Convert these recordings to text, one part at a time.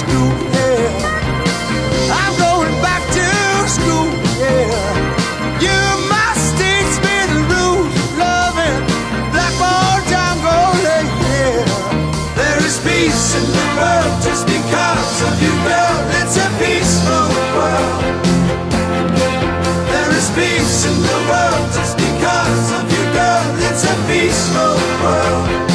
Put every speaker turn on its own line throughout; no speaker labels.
school, yeah. I'm going back to school, yeah. You must teach me the rules of loving blackboard tango, yeah. There is peace in the world just because of you, girl. It's a peaceful world. There is peace in the world just because of you, girl. It's a peaceful world.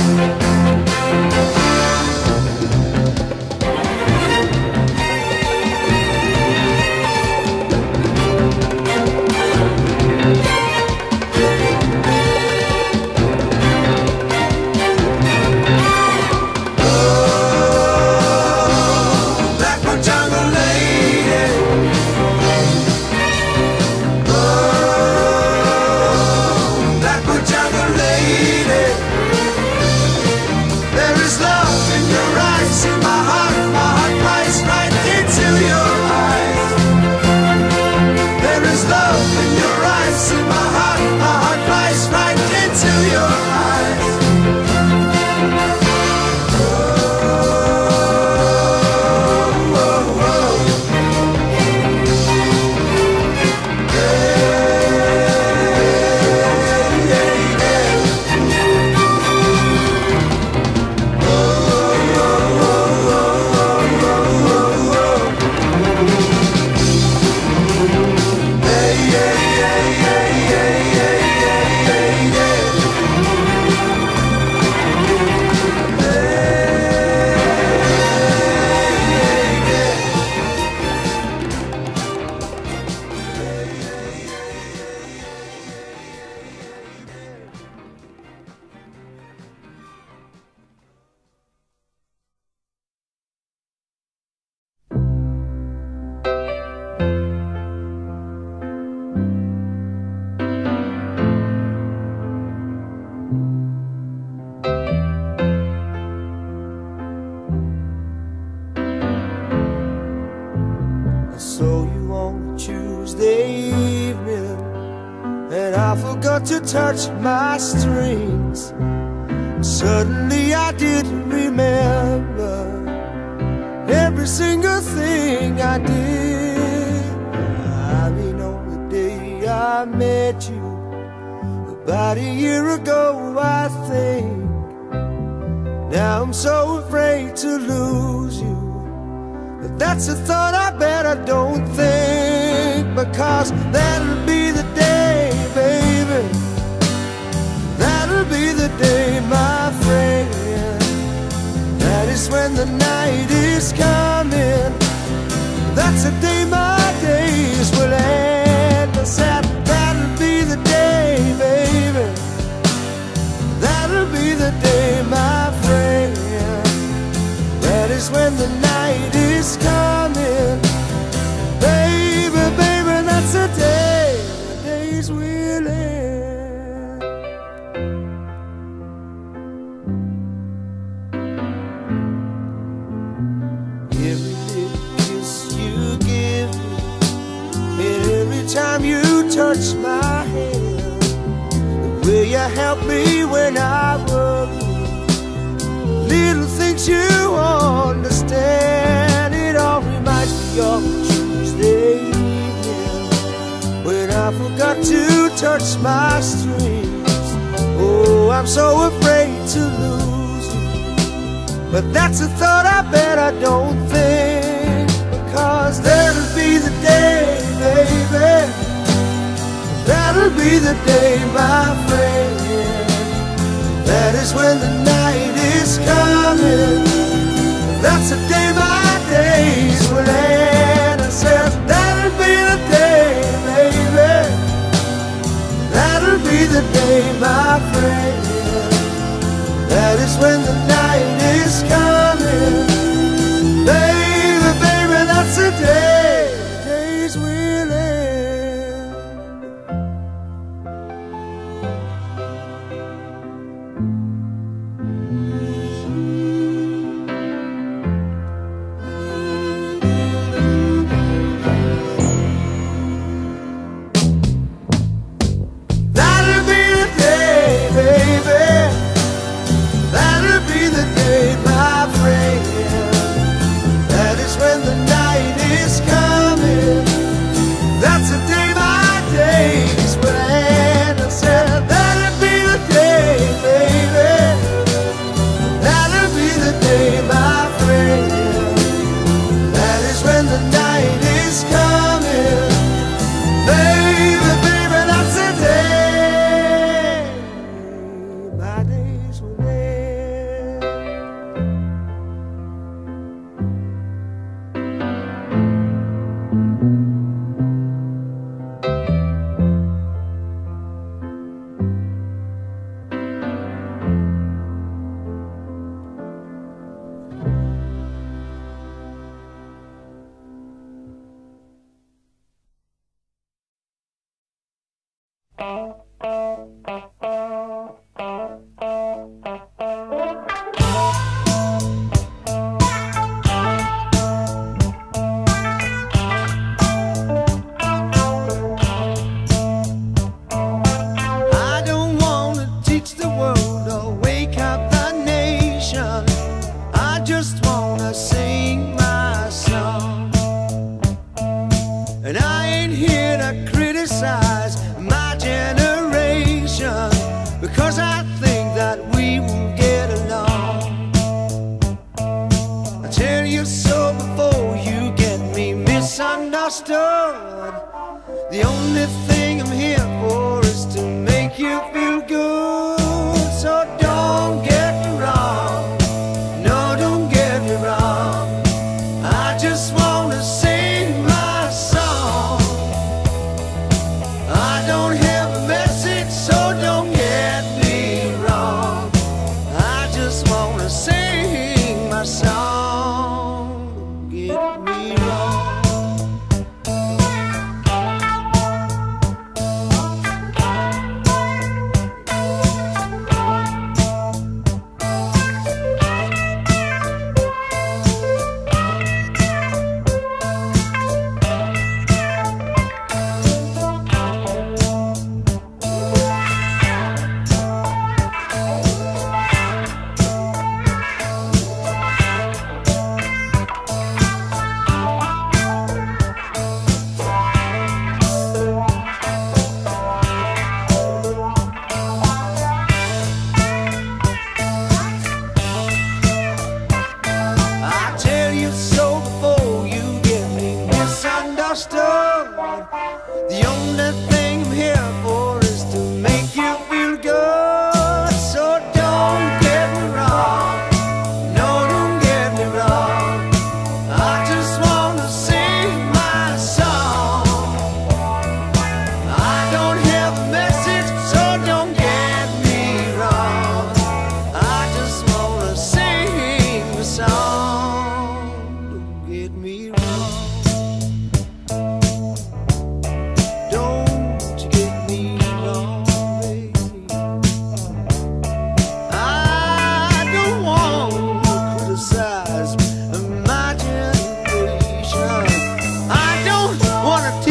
Suddenly I didn't remember every single thing I did. I mean, on the day I met you, about a year ago, I think. Now I'm so afraid to lose you. But that's a thought I bet I don't think Because that'll be That'll be the day, my friend. That is when the night is coming. That's the day my days will end. That'll be the day, baby. That'll be the day, my friend. That is when the night is coming. Way you help me when I worry little things you understand. It all reminds me of Tuesday evening when I forgot to touch my strings. Oh, I'm so afraid to lose you, but that's a thought I bet I don't think because there'll be the day, baby. That'll be the day, my friend. That is when the night is coming. That's the day my days will end. I said, that'll be the day, baby. That'll be the day, my friend. That is when the night is coming. Baby, baby, that's the day.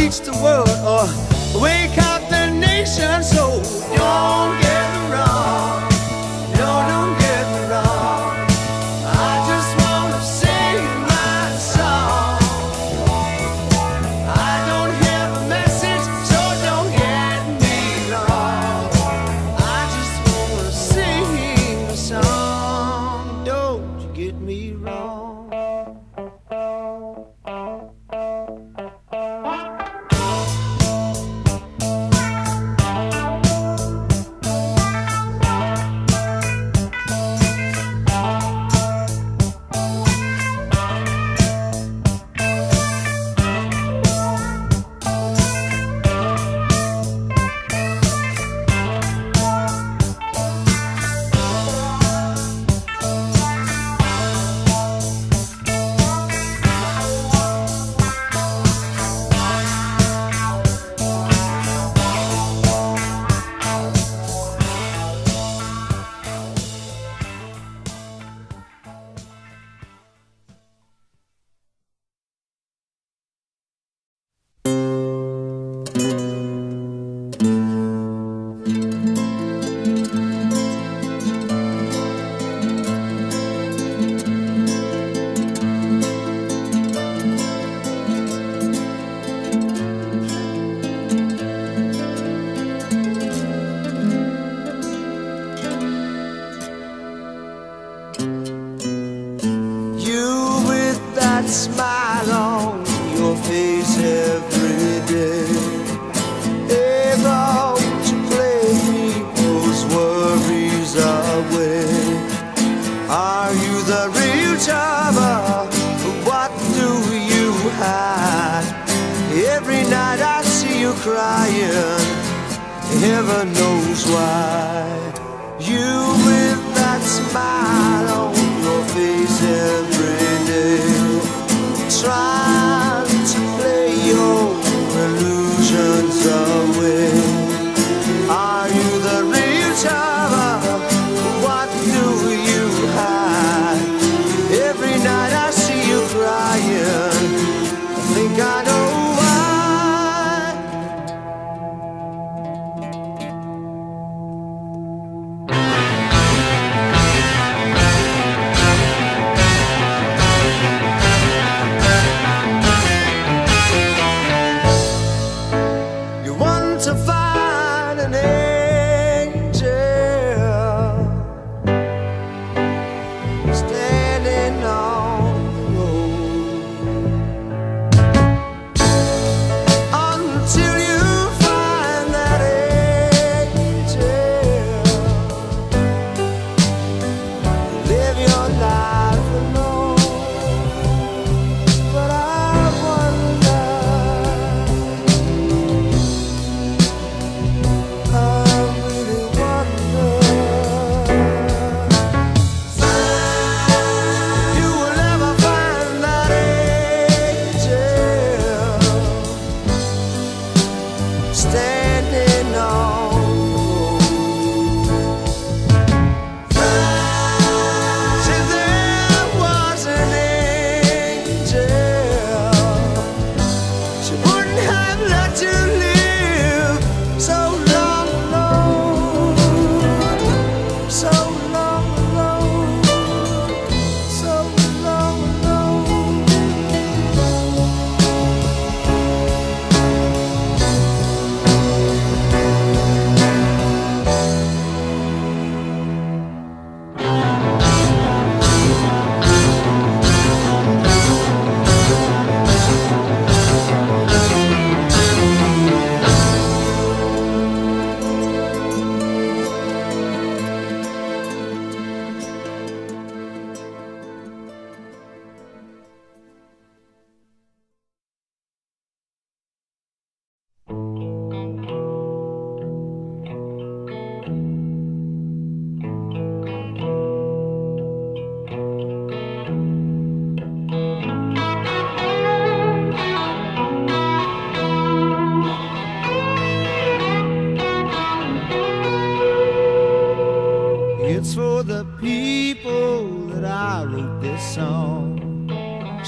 teach the world or wake up the nation. So don't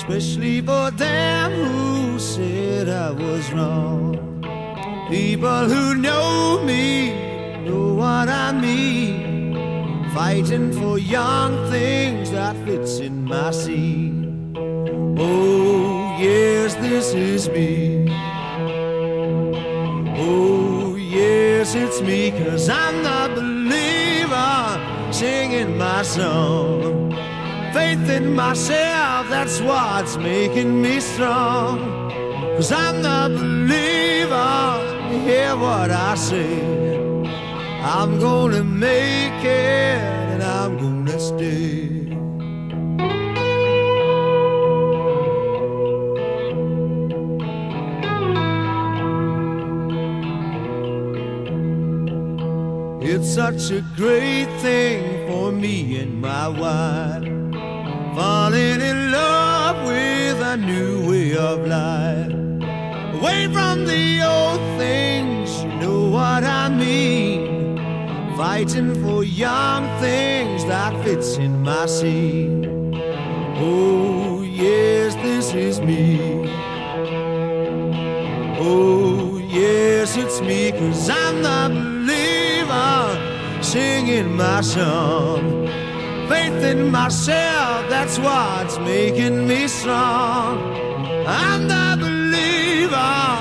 especially for them who said I was wrong. People who know me know what I mean. Fighting for young things that fits in my scene. Oh, yes, this is me. Oh, yes, it's me, cause I'm the believer singing my song. Faith in myself, that's what's making me strong. Cause I'm the believer hear what I say. I'm gonna make it and I'm gonna stay. It's such a great thing for me and my wife. Falling in love with a new way of life. Away from the old things, you know what I mean. Fighting for young things that fits in my scene. Oh, yes, this is me. Oh, yes, it's me, cause I'm the believer singing my song. Faith in myself, that's what's making me strong. And I'm the believer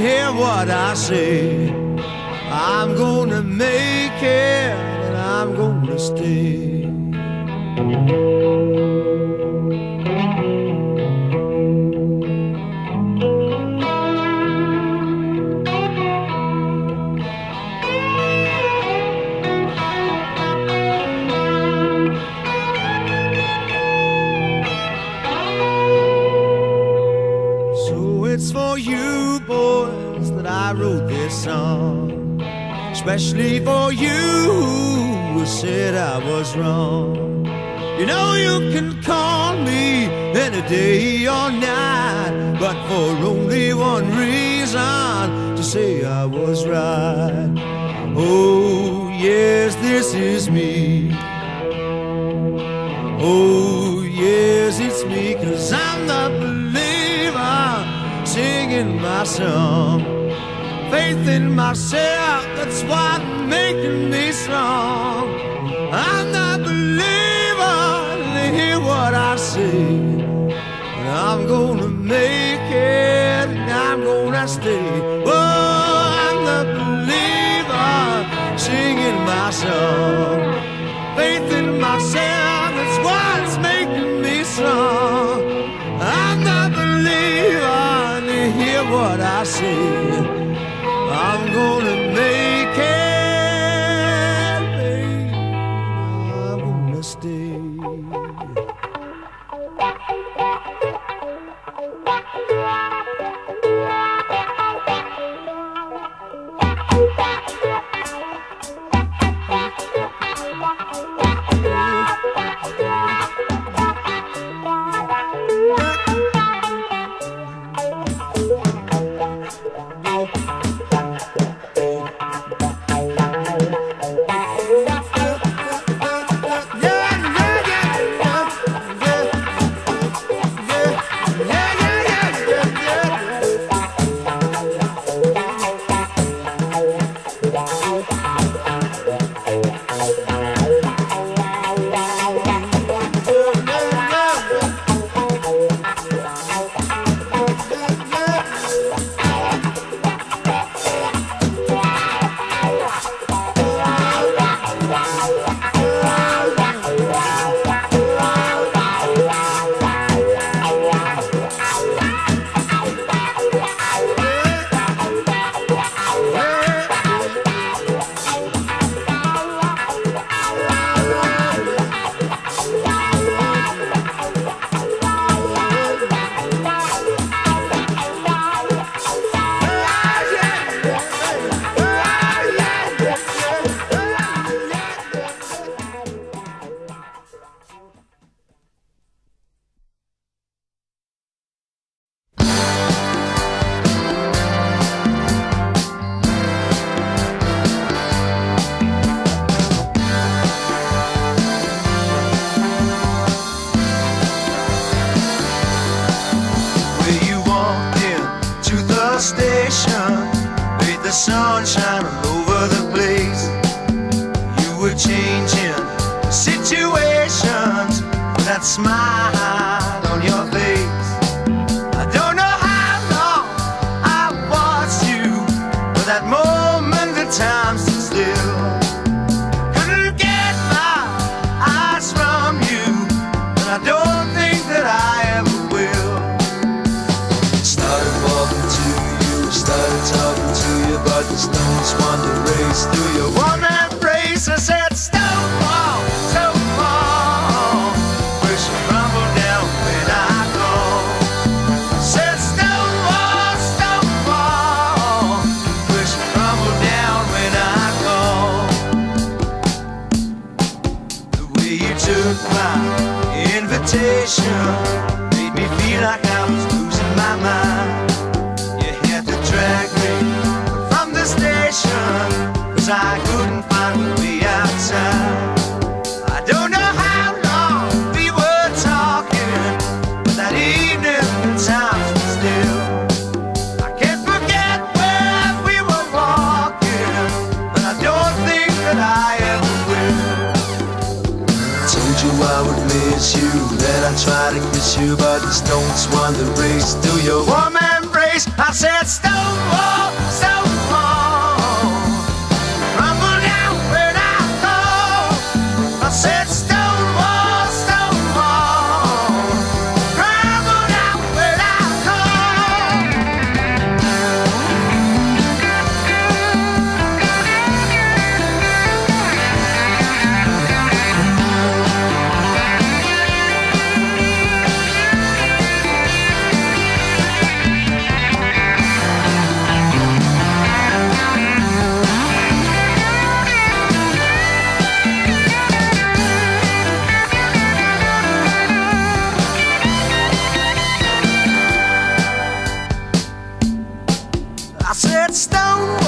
hear what I say. I'm gonna make it and I'm gonna stay. Song, especially for you who said I was wrong. You know you can call me any day or night, but for only one reason to say I was right. Oh, yes, this is me. Oh, yes, it's me, cause I'm the believer singing my song faith in myself, that's what making me strong. I'm the believer, hear what I say. And I'm gonna make it, and I'm gonna stay. Oh, I'm the believer, singing my song. Faith in myself, that's what's making me strong. I'm the believer, hear what I say. smile. I couldn't find the answer. I don't know how long we were talking, but that evening time stood still. I can't forget where we were walking, but I don't think that I ever will. I told you I would miss you, that I try to kiss you, but the stones won the race. to your warm embrace, I said stop. I said
stone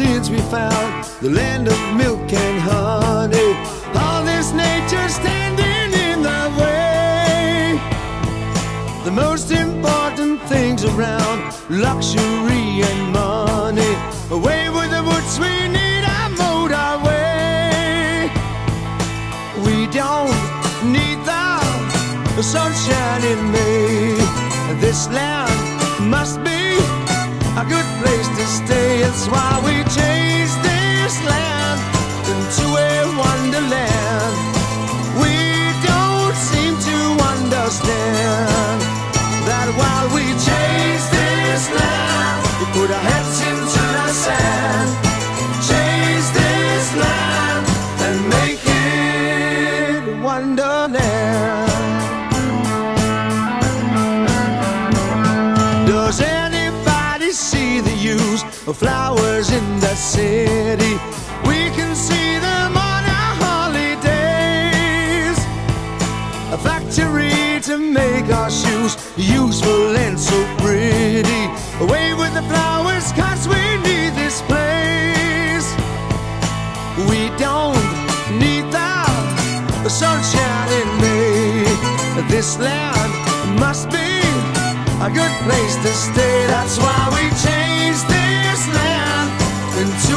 since we found the land of milk and honey. All this nature standing in the way. The most important things around luxury and money. Away with the woods we need, I mowed our way. We don't need the sunshine in me. This land must be a good place to stay. It's why we. for flowers in the city. We can see them on our holidays. A factory to make our shoes useful and so pretty. Away with the flowers, cause we need this place. We don't need the sunshine in May. This land must be a good place to stay. That's why we change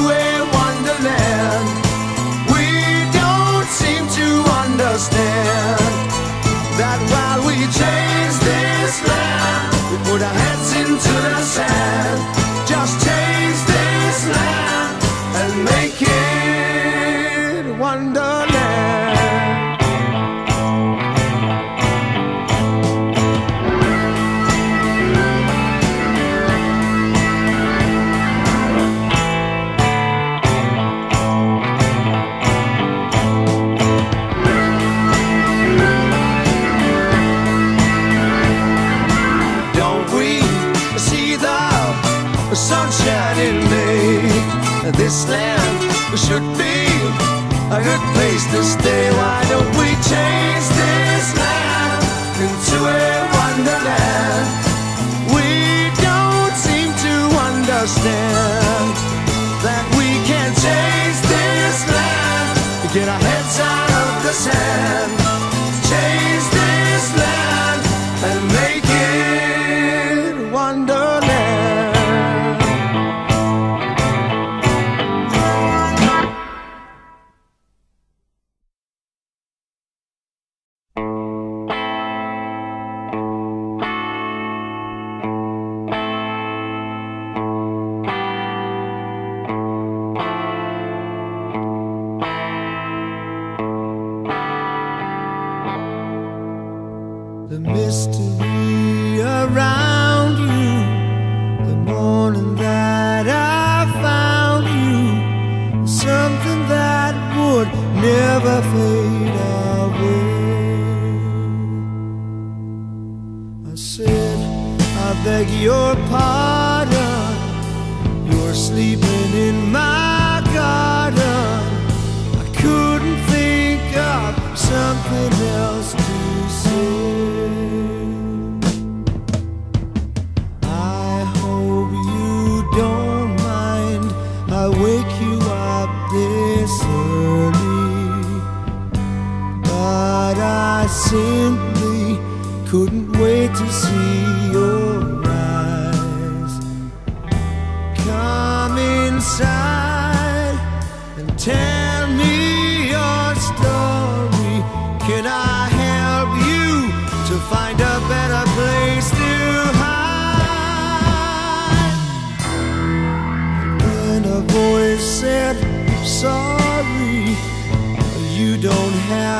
into a wonderland. We don't seem to understand that while we change this land, we put our heads into the sand. Sunshine in May? This land should be a good place to stay. Why don't we change this land into a wonderland? We don't seem to understand that we can change this land, get our heads out of the sand, beg your pardon. You're sleeping in my garden. I couldn't think of something else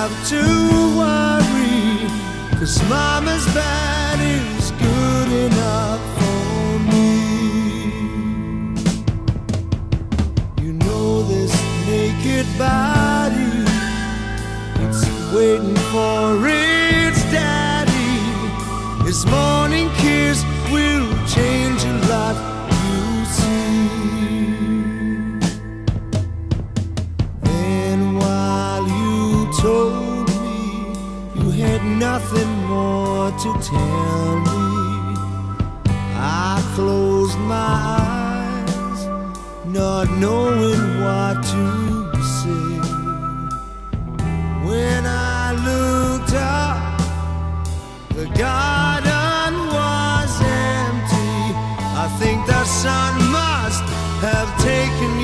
have to worry, cause mama's bed is good enough for me. You know this naked body, it's waiting for its daddy. His morning to tell me, I closed my eyes, not knowing what to say. When I looked up, the garden was empty. I think the sun must have taken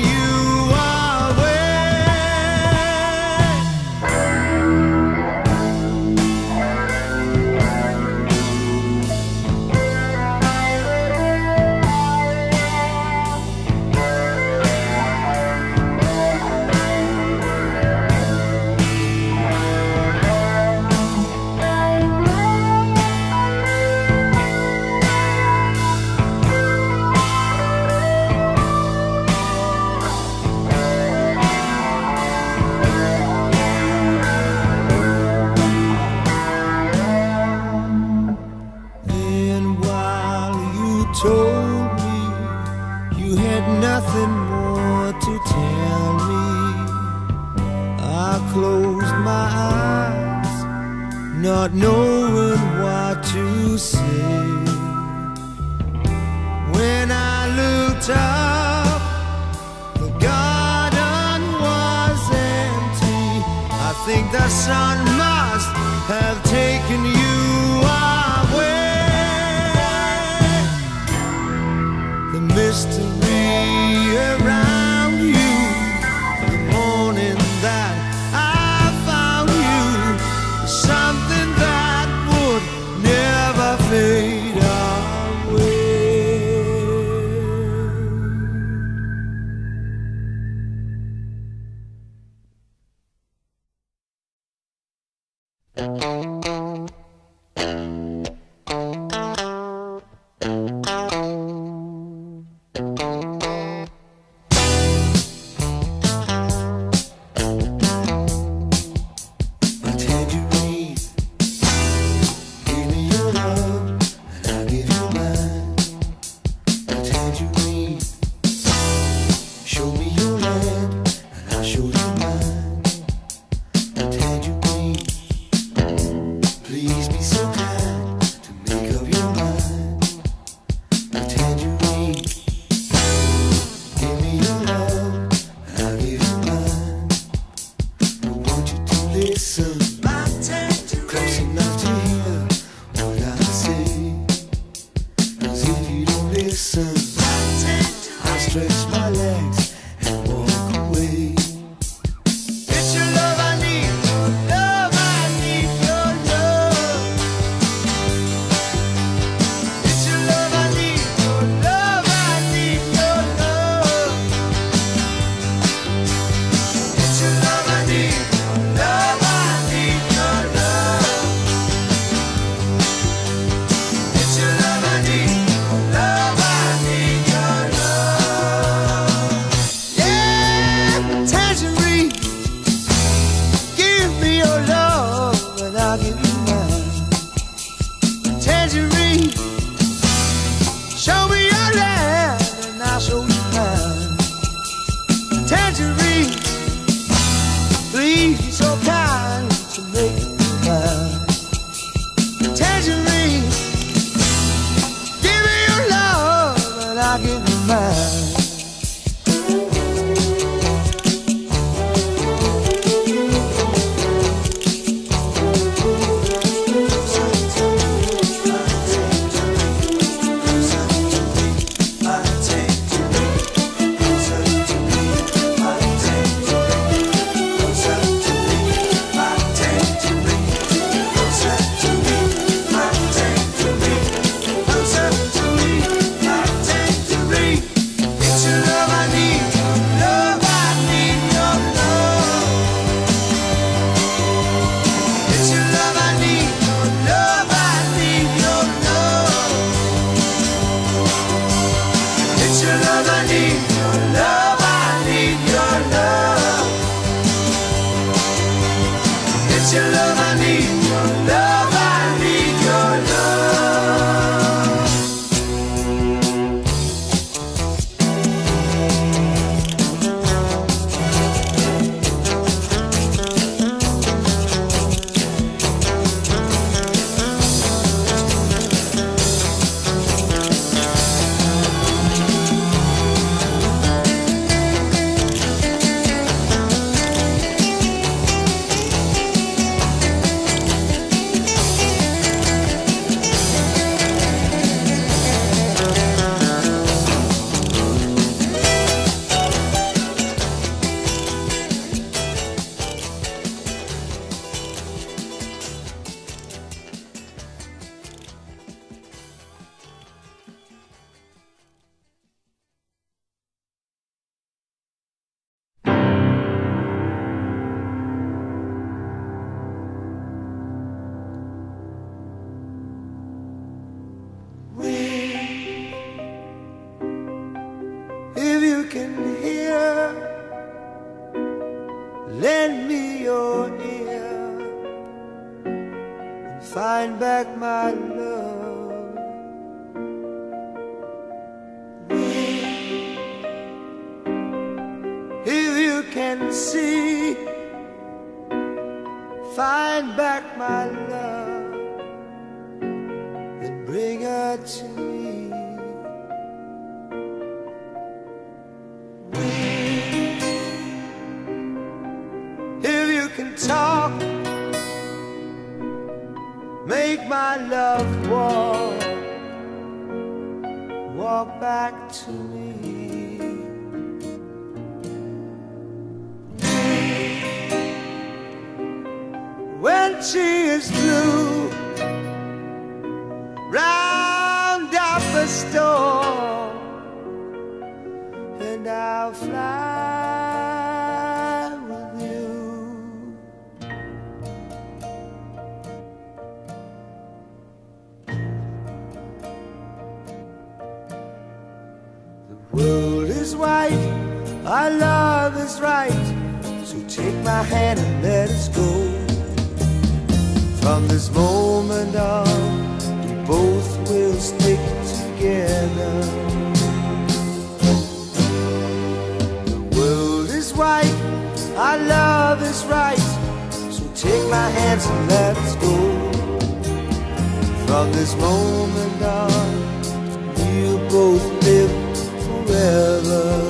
if you can hear Lend me your ear and find back my love. If you can see, find back my love and bring her to me. My love one walk back to me. When she is blue, round up a storm, world is white, our love is right. So take my hand and let us go. From this moment on, we both will stick together. The world is white, our love is right. So take my hands and let us go. From this moment on, we'll both forever.